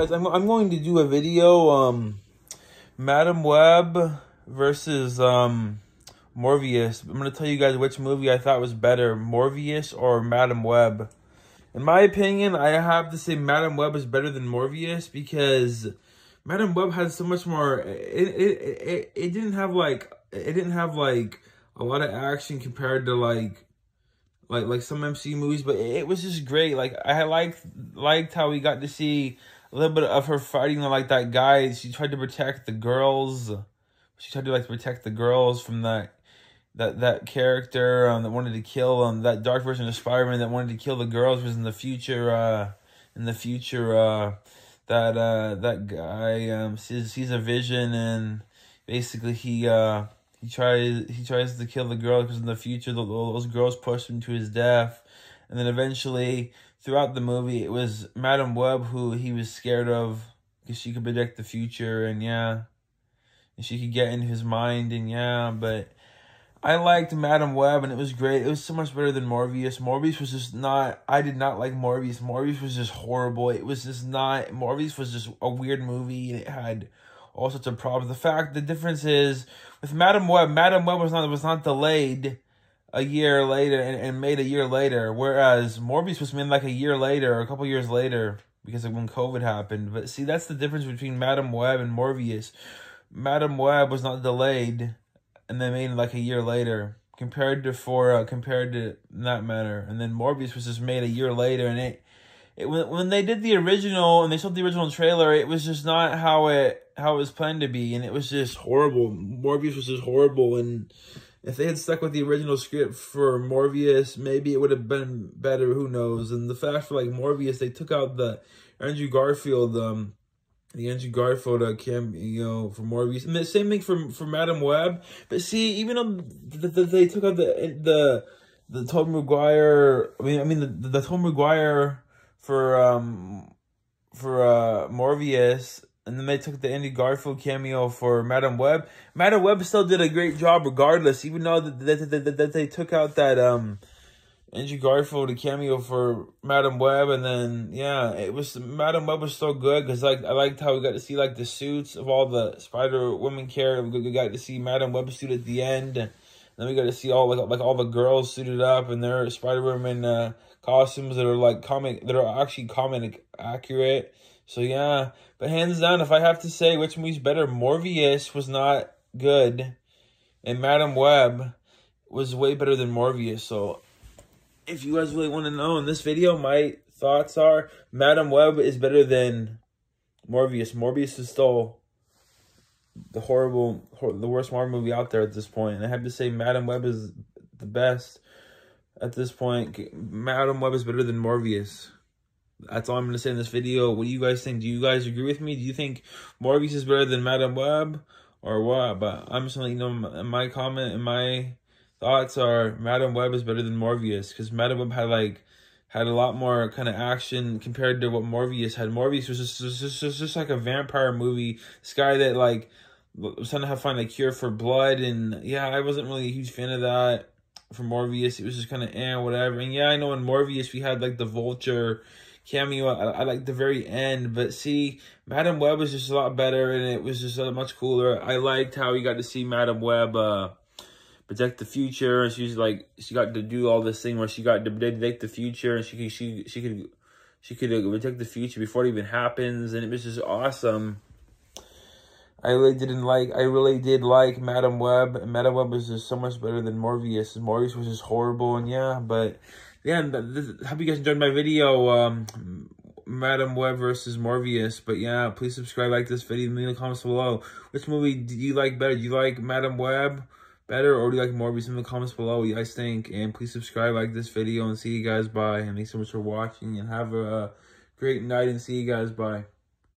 guys? I'm, I'm going to do a video um madame web versus um morbius i'm going to tell you guys which movie i thought was better morbius or madame web. In my opinion, I have to say Madame Web is better than Morbius because Madame Web has so much more, it, it, it, it didn't have like, it didn't have like a lot of action compared to like like like some MCU movies, but it, was just great. Like I liked liked how we got to see a little bit of her fighting like that guy. She tried to protect the girls. She tried to like protect the girls from that that that character um, that wanted to kill um that dark version of Spider-Man that wanted to kill the girls was in the future uh in the future uh that uh that guy um sees sees a vision and basically he uh he tries he tries to kill the girl because in the future those girls push him to his death, and then eventually throughout the movie it was Madame Web who he was scared of because she could predict the future and yeah, and she could get in his mind and yeah, but. I liked Madame Web and it was great. It was so much better than Morbius. Morbius was just not, I did not like Morbius. Morbius was just horrible. It was just not, Morbius was just a weird movie and it had all sorts of problems. The fact, the difference is with Madame Web, Madame Web was not was not delayed a year later and, and made a year later, whereas Morbius was made like a year later or a couple years later because of when COVID happened. But see, that's the difference between Madame Web and Morbius. Madame Web was not delayed and then made like a year later compared to for uh, compared to that matter, and then Morbius was just made a year later, and it it, when, when they did the original and they showed the original trailer, it was just not how it how it was planned to be, and it was just horrible. Morbius was just horrible, and if they had stuck with the original script for Morbius, maybe it would have been better. Who knows? And the fact for like Morbius, they took out the Andrew Garfield, um, the Andrew Garfield uh, cameo for Morbius, and the same thing for for Madame Web. But see, even though the, the, they took out the the the Tom McGuire, I mean, I mean the the Tobey Maguire for um for uh Morbius and then they took the Andy Garfield cameo for Madame Web. Madame Web still did a great job regardless, even though that, that, that, that they took out that um Andrew Garfield a cameo for Madame Web, and then yeah, it was Madame Web was so good because like I liked how we got to see like the suits of all the Spider Woman characters. We got to see Madame Web suit at the end, and then we got to see all like like all the girls suited up and their Spider Woman uh, costumes that are like comic that are actually comic accurate. So yeah, but hands down, if I have to say which movie's better, Morbius was not good, and Madame Web was way better than Morbius. So if you guys really want to know in this video, my thoughts are Madame Web is better than Morbius. Morbius is still the horrible, the worst Marvel movie out there at this point. And I have to say Madame Web is the best at this point. Madame Web is better than Morbius. That's all I'm going to say in this video. What do you guys think? Do you guys agree with me? Do you think Morbius is better than Madame Web or what? But I'm just letting you know in my comment and my thoughts are Madame Web is better than Morbius because Madame Web had like had a lot more kind of action compared to what Morbius had. Morbius was just just, just like a vampire movie. This guy that like was trying to have find a cure for blood and yeah, I wasn't really a huge fan of that for Morbius. It was just kind of eh, whatever. And yeah, I know in Morbius we had like the Vulture cameo I, I like the very end. But see, Madame Web was just a lot better and it was just uh, much cooler. I liked how you got to see Madame Web uh, protect the future. And she's like, she got to do all this thing where she got to predict the future and she she, she could, she could uh, protect the future before it even happens. And it was just awesome. I really didn't like, I really did like Madame Web. Madame Web was just so much better than Morbius. Morbius was just horrible and yeah, but yeah, this, hope you guys enjoyed my video, um, Madame Web versus Morbius. But yeah, please subscribe, like this video, leave in the comments below. Which movie do you like better? Do you like Madame Web better or do you like Morbius in the comments below what you guys think? And please subscribe, like this video, and see you guys bye. And thanks so much for watching, and have a great night, and see you guys bye.